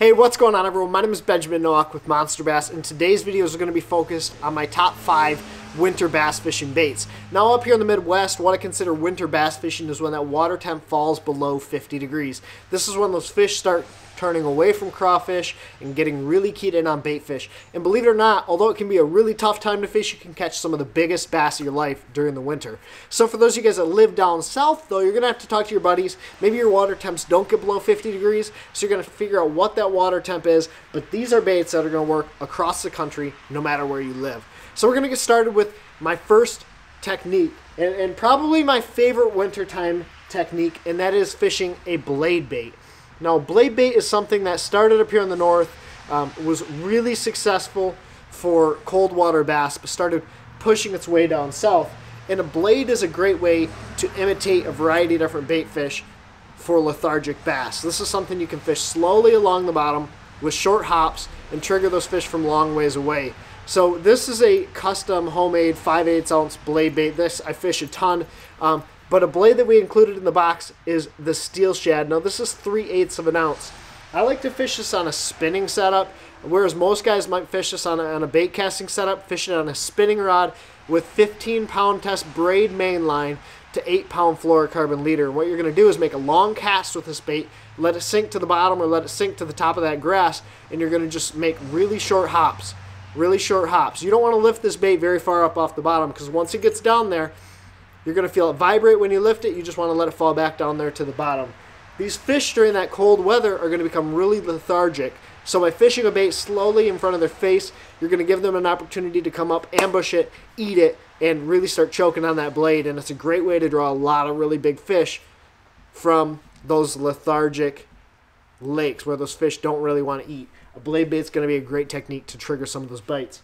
Hey, what's going on everyone? My name is Benjamin Nowak with Monster Bass, and today's videos are going to be focused on my top five winter bass fishing baits. Now up here in the Midwest, what I consider winter bass fishing is when that water temp falls below 50 degrees. This is when those fish start turning away from crawfish and getting really keyed in on bait fish. And believe it or not, although it can be a really tough time to fish, you can catch some of the biggest bass of your life during the winter. So for those of you guys that live down south, though, you're going to have to talk to your buddies. Maybe your water temps don't get below 50 degrees, so you're going to figure out what that water temp is. But these are baits that are going to work across the country, no matter where you live. So we're going to get started with my first technique, and, and probably my favorite wintertime technique, and that is fishing a blade bait. Now, blade bait is something that started up here in the north, um, was really successful for cold water bass, but started pushing its way down south. And a blade is a great way to imitate a variety of different bait fish for lethargic bass. This is something you can fish slowly along the bottom with short hops and trigger those fish from long ways away. So this is a custom homemade 5 8 ounce blade bait. This I fish a ton. Um, but a blade that we included in the box is the Steel Shad. Now this is 3 eighths of an ounce. I like to fish this on a spinning setup, whereas most guys might fish this on a, on a bait casting setup, fishing on a spinning rod with 15 pound test braid main line to 8 pound fluorocarbon leader. what you're going to do is make a long cast with this bait, let it sink to the bottom or let it sink to the top of that grass, and you're going to just make really short hops. Really short hops. You don't want to lift this bait very far up off the bottom because once it gets down there, you're going to feel it vibrate when you lift it. You just want to let it fall back down there to the bottom. These fish during that cold weather are going to become really lethargic. So by fishing a bait slowly in front of their face, you're going to give them an opportunity to come up, ambush it, eat it, and really start choking on that blade. And it's a great way to draw a lot of really big fish from those lethargic lakes where those fish don't really want to eat. A blade bait is going to be a great technique to trigger some of those bites.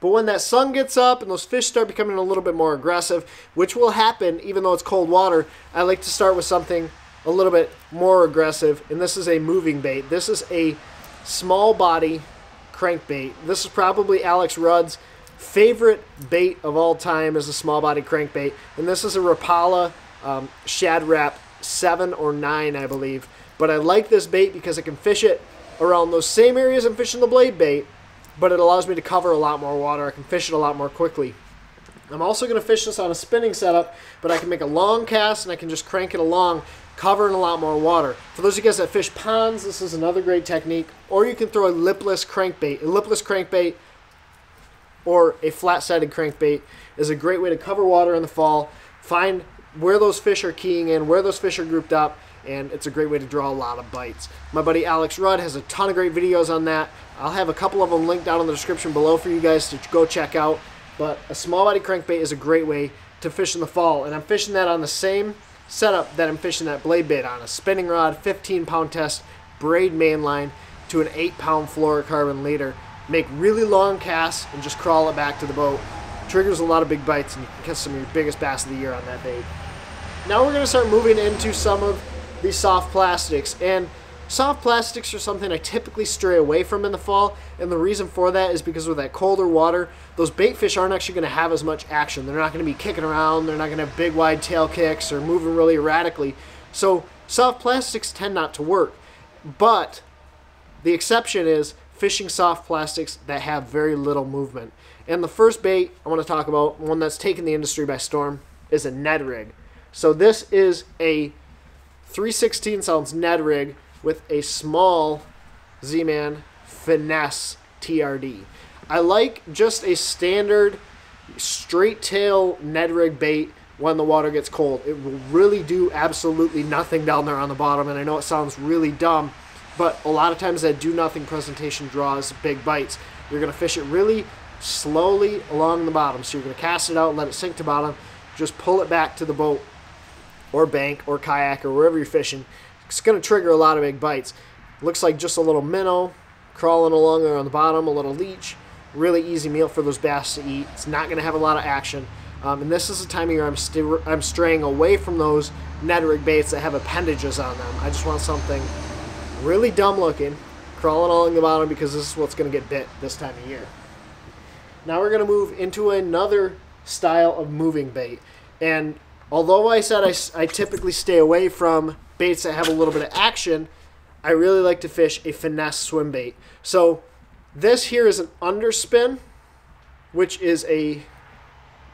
But when that sun gets up and those fish start becoming a little bit more aggressive, which will happen even though it's cold water, I like to start with something a little bit more aggressive. And this is a moving bait. This is a small body crankbait. This is probably Alex Rudd's favorite bait of all time is a small body crankbait. And this is a Rapala um, Shad Rap 7 or 9, I believe. But I like this bait because I can fish it around those same areas I'm fishing the blade bait but it allows me to cover a lot more water. I can fish it a lot more quickly. I'm also going to fish this on a spinning setup, but I can make a long cast and I can just crank it along, covering a lot more water. For those of you guys that fish ponds, this is another great technique. Or you can throw a lipless crankbait. A lipless crankbait or a flat-sided crankbait is a great way to cover water in the fall, find where those fish are keying in, where those fish are grouped up, and it's a great way to draw a lot of bites. My buddy Alex Rudd has a ton of great videos on that. I'll have a couple of them linked down in the description below for you guys to go check out. But a small body crankbait is a great way to fish in the fall, and I'm fishing that on the same setup that I'm fishing that blade bait on. A spinning rod, 15 pound test, braid main line to an 8 pound fluorocarbon leader. Make really long casts and just crawl it back to the boat. Triggers a lot of big bites and you can catch some of your biggest bass of the year on that bait. Now we're going to start moving into some of the soft plastics. And soft plastics are something I typically stray away from in the fall. And the reason for that is because with that colder water, those bait fish aren't actually going to have as much action. They're not going to be kicking around. They're not going to have big wide tail kicks or moving really erratically. So soft plastics tend not to work. But the exception is fishing soft plastics that have very little movement. And the first bait I want to talk about, one that's taken the industry by storm, is a Ned rig. So this is a 316 ounce Ned rig with a small Z-Man Finesse TRD. I like just a standard straight tail Ned rig bait when the water gets cold. It will really do absolutely nothing down there on the bottom, and I know it sounds really dumb, but a lot of times that do nothing presentation draws big bites. You're going to fish it really slowly along the bottom. So you're going to cast it out, let it sink to bottom, just pull it back to the boat or bank or kayak or wherever you're fishing, it's going to trigger a lot of big bites. Looks like just a little minnow crawling along there on the bottom, a little leech. Really easy meal for those bass to eat. It's not going to have a lot of action. Um, and this is the time of year I'm, I'm straying away from those Ned rig baits that have appendages on them. I just want something really dumb looking, crawling along the bottom because this is what's going to get bit this time of year. Now we're going to move into another style of moving bait. And although I said I, I typically stay away from baits that have a little bit of action, I really like to fish a finesse swim bait. So this here is an underspin, which is a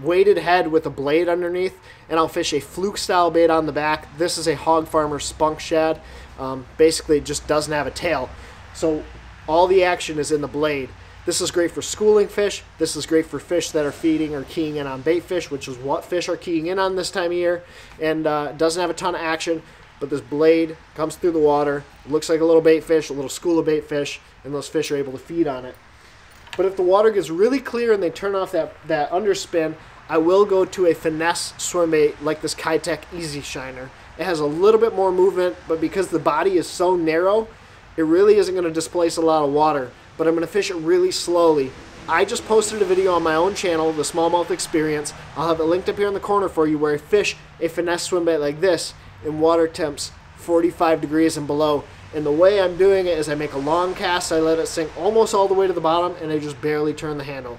weighted head with a blade underneath, and I'll fish a fluke style bait on the back. This is a hog farmer spunk shad. Um, basically, it just doesn't have a tail. So all the action is in the blade. This is great for schooling fish. This is great for fish that are feeding or keying in on bait fish, which is what fish are keying in on this time of year. And uh, doesn't have a ton of action, but this blade comes through the water. looks like a little bait fish, a little school of bait fish, and those fish are able to feed on it. But if the water gets really clear and they turn off that, that underspin, I will go to a finesse swim bait like this Keitech Easy Shiner. It has a little bit more movement, but because the body is so narrow, it really isn't going to displace a lot of water. But I'm going to fish it really slowly. I just posted a video on my own channel, the Smallmouth Experience. I'll have it linked up here in the corner for you where I fish a finesse swim bait like this in water temps 45 degrees and below. And the way I'm doing it is I make a long cast, I let it sink almost all the way to the bottom, and I just barely turn the handle.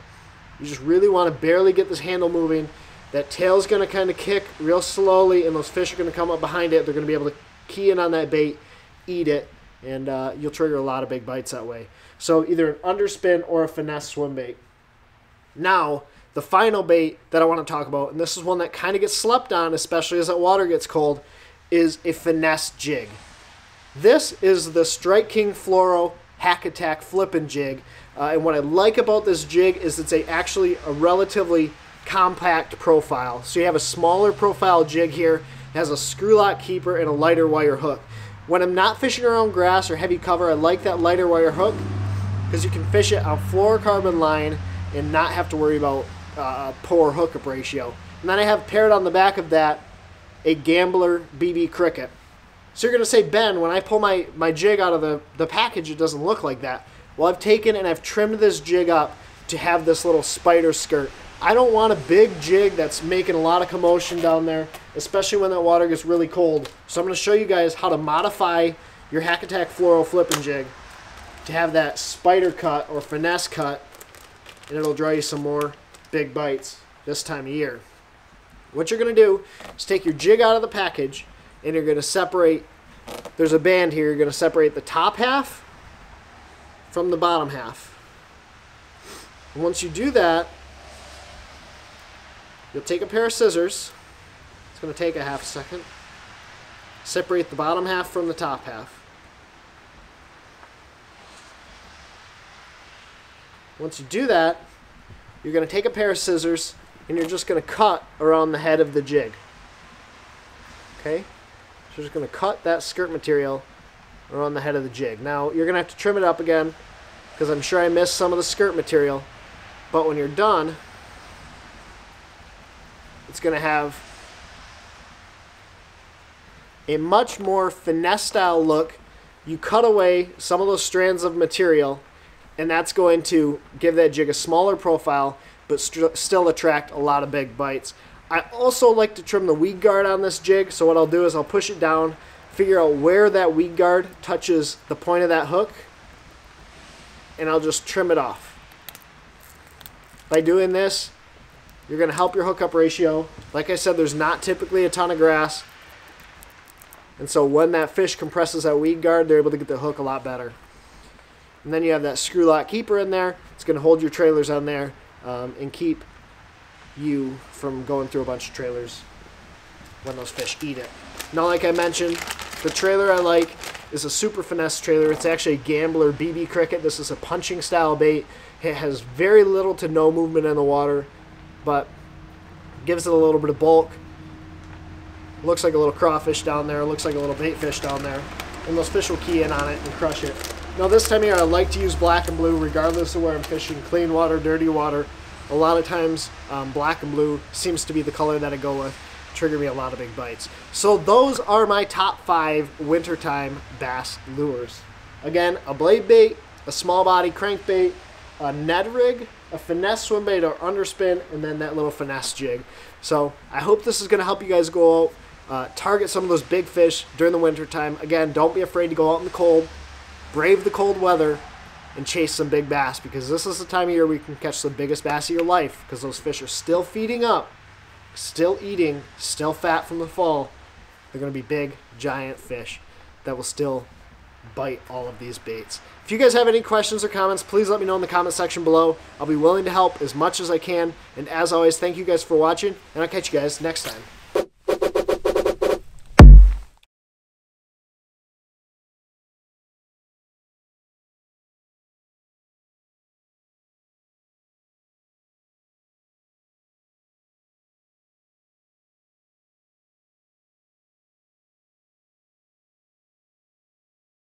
You just really want to barely get this handle moving. That tail's going to kind of kick real slowly, and those fish are going to come up behind it. They're going to be able to key in on that bait, eat it, and uh, you'll trigger a lot of big bites that way. So either an underspin or a finesse swim bait. Now, the final bait that I want to talk about, and this is one that kind of gets slept on, especially as that water gets cold, is a finesse jig. This is the Strike King Fluoro Hack Attack Flippin' Jig. Uh, and what I like about this jig is it's a, actually a relatively compact profile. So you have a smaller profile jig here. It has a screw lock keeper and a lighter wire hook. When I'm not fishing around grass or heavy cover, I like that lighter wire hook because you can fish it on fluorocarbon line and not have to worry about uh, poor hookup ratio. And then I have paired on the back of that a Gambler BB Cricket. So you're going to say, Ben, when I pull my, my jig out of the, the package, it doesn't look like that. Well, I've taken and I've trimmed this jig up to have this little spider skirt. I don't want a big jig that's making a lot of commotion down there, especially when that water gets really cold. So I'm going to show you guys how to modify your Hack Attack Fluoro Flipping Jig to have that spider cut or finesse cut, and it'll draw you some more big bites this time of year. What you're going to do is take your jig out of the package, and you're going to separate, there's a band here, you're going to separate the top half from the bottom half. And once you do that, you'll take a pair of scissors, going to take a half second, separate the bottom half from the top half. Once you do that, you're going to take a pair of scissors and you're just going to cut around the head of the jig. Okay? So you're just going to cut that skirt material around the head of the jig. Now, you're going to have to trim it up again because I'm sure I missed some of the skirt material. But when you're done, it's going to have a much more finesse style look. You cut away some of those strands of material and that's going to give that jig a smaller profile but st still attract a lot of big bites. I also like to trim the weed guard on this jig, so what I'll do is I'll push it down, figure out where that weed guard touches the point of that hook, and I'll just trim it off. By doing this, you're going to help your hookup ratio. Like I said, there's not typically a ton of grass, and so when that fish compresses that weed guard, they're able to get the hook a lot better. And then you have that screw lock keeper in there. It's going to hold your trailers on there um, and keep you from going through a bunch of trailers when those fish eat it. Now, like I mentioned, the trailer I like is a super finesse trailer. It's actually a Gambler BB Cricket. This is a punching style bait. It has very little to no movement in the water, but gives it a little bit of bulk. Looks like a little crawfish down there. Looks like a little bait fish down there. And those fish will key in on it and crush it. Now this time of year I like to use black and blue regardless of where I'm fishing, clean water, dirty water. A lot of times um, black and blue seems to be the color that I go with. Trigger me a lot of big bites. So those are my top five wintertime bass lures. Again, a blade bait, a small body crankbait, a Ned rig, a finesse swim bait or underspin, and then that little finesse jig. So I hope this is going to help you guys go out, uh, target some of those big fish during the wintertime. Again, don't be afraid to go out in the cold brave the cold weather and chase some big bass because this is the time of year we can catch the biggest bass of your life because those fish are still feeding up, still eating, still fat from the fall. They're going to be big, giant fish that will still bite all of these baits. If you guys have any questions or comments, please let me know in the comment section below. I'll be willing to help as much as I can. And as always, thank you guys for watching, and I'll catch you guys next time.